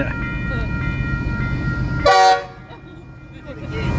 Yeah.